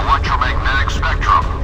electromagnetic spectrum.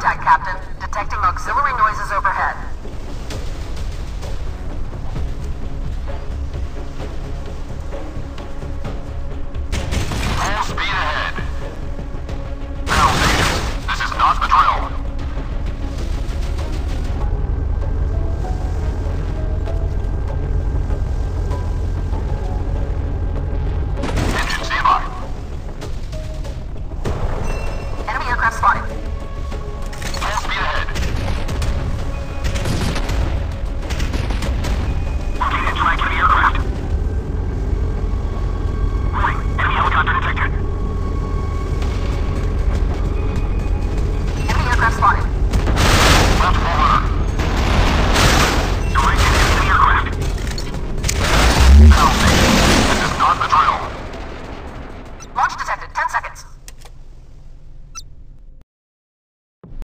Contact, Captain. Detecting auxiliary noises overhead.